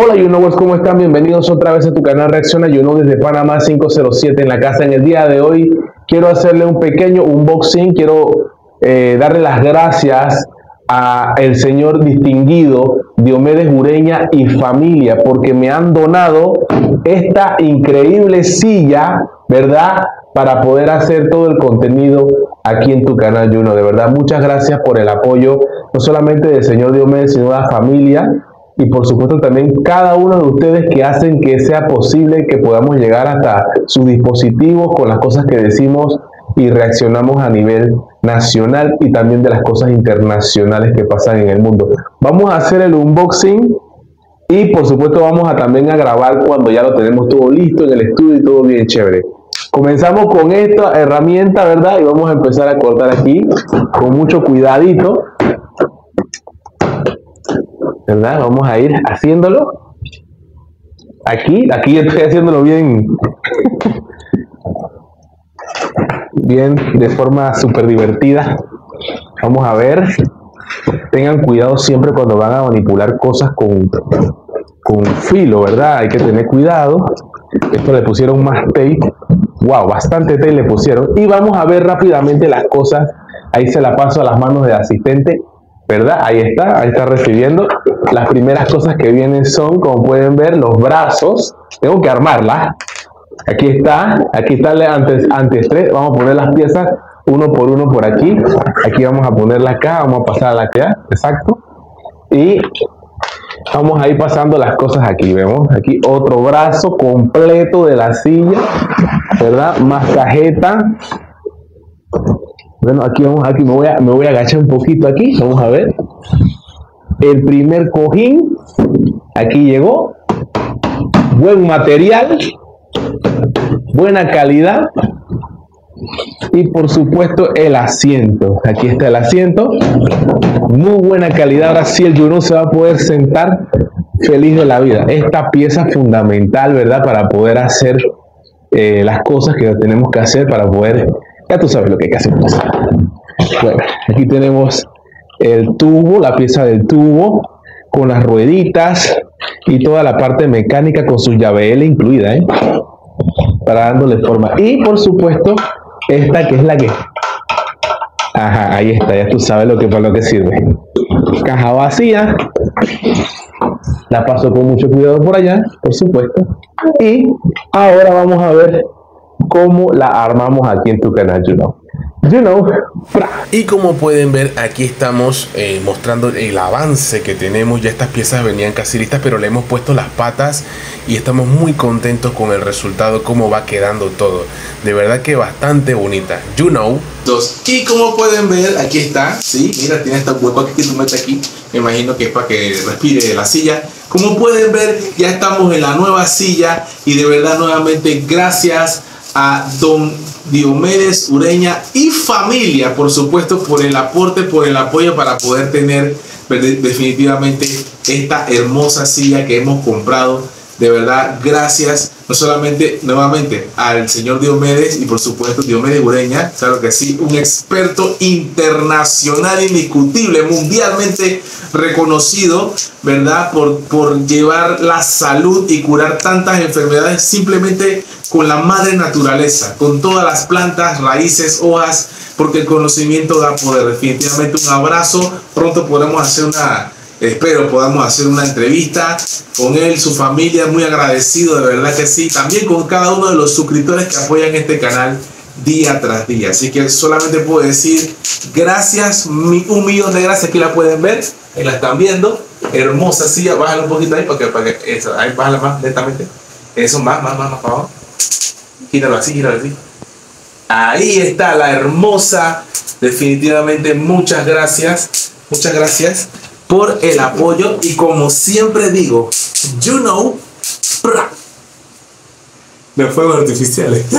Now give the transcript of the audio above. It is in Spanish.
Hola YouKnowers, ¿cómo están? Bienvenidos otra vez a tu canal Reacciona YouKnow desde Panamá 507 en la casa. En el día de hoy quiero hacerle un pequeño unboxing, quiero eh, darle las gracias a el señor distinguido Diomedes Gureña y familia porque me han donado esta increíble silla, ¿verdad? Para poder hacer todo el contenido aquí en tu canal Juno. De verdad, muchas gracias por el apoyo, no solamente del señor Diomedes, sino de la familia y por supuesto también cada uno de ustedes que hacen que sea posible que podamos llegar hasta sus dispositivos con las cosas que decimos y reaccionamos a nivel nacional y también de las cosas internacionales que pasan en el mundo. Vamos a hacer el unboxing y por supuesto vamos a también grabar cuando ya lo tenemos todo listo en el estudio y todo bien chévere. Comenzamos con esta herramienta, ¿verdad? Y vamos a empezar a cortar aquí con mucho cuidadito ¿verdad? Vamos a ir haciéndolo. Aquí, aquí estoy haciéndolo bien, bien, de forma súper divertida. Vamos a ver. Tengan cuidado siempre cuando van a manipular cosas con, con filo, ¿verdad? Hay que tener cuidado. Esto le pusieron más tape. Wow, bastante tape le pusieron. Y vamos a ver rápidamente las cosas. Ahí se la paso a las manos del asistente ¿verdad? Ahí está, ahí está recibiendo. Las primeras cosas que vienen son, como pueden ver, los brazos. Tengo que armarla. Aquí está, aquí está el tres. Vamos a poner las piezas uno por uno por aquí. Aquí vamos a ponerla acá, vamos a pasar la acá, exacto. Y vamos a ir pasando las cosas aquí, vemos. Aquí otro brazo completo de la silla, ¿verdad? Más cajeta bueno, aquí vamos, aquí me voy a, me voy a agachar un poquito aquí, vamos a ver. El primer cojín, aquí llegó. Buen material, buena calidad y por supuesto el asiento. Aquí está el asiento, muy buena calidad. Ahora sí el Juno se va a poder sentar feliz de la vida. Esta pieza fundamental, ¿verdad? Para poder hacer eh, las cosas que tenemos que hacer para poder ya tú sabes lo que hay que hacer. Bueno, aquí tenemos el tubo, la pieza del tubo, con las rueditas y toda la parte mecánica con su llave L incluida, ¿eh? Para dándole forma. Y por supuesto, esta que es la que. Ajá, ahí está, ya tú sabes lo que para lo que sirve. Caja vacía. La paso con mucho cuidado por allá, por supuesto. Y ahora vamos a ver cómo la armamos aquí en tu canal, you know. You know. Y como pueden ver, aquí estamos eh, mostrando el avance que tenemos. Ya estas piezas venían casi listas, pero le hemos puesto las patas y estamos muy contentos con el resultado, cómo va quedando todo. De verdad que bastante bonita. You know. Dos. Y como pueden ver, aquí está. Sí, mira, tiene esta hueco aquí que tú metes aquí. Me imagino que es para que respire la silla. Como pueden ver, ya estamos en la nueva silla y de verdad nuevamente gracias a don Diomedes Ureña y familia, por supuesto, por el aporte, por el apoyo para poder tener definitivamente esta hermosa silla que hemos comprado. De verdad, gracias no solamente nuevamente al señor Diomedes y por supuesto Diomedes Ureña, claro que sí, un experto internacional indiscutible, mundialmente reconocido, ¿verdad? Por, por llevar la salud y curar tantas enfermedades simplemente con la madre naturaleza, con todas las plantas, raíces, hojas, porque el conocimiento da poder. Definitivamente un abrazo. Pronto podremos hacer una, espero podamos hacer una entrevista con él, su familia, muy agradecido, de verdad que sí. También con cada uno de los suscriptores que apoyan este canal día tras día. Así que solamente puedo decir gracias, un millón de gracias, aquí la pueden ver, ahí la están viendo. Hermosa silla, bájala un poquito ahí para que, para que eso, ahí bájala más lentamente. Eso, más, más, más, más para abajo. Gíralo así, gíralo así. Ahí está la hermosa. Definitivamente muchas gracias. Muchas gracias por el apoyo. Y como siempre digo, you know, de fuegos artificiales.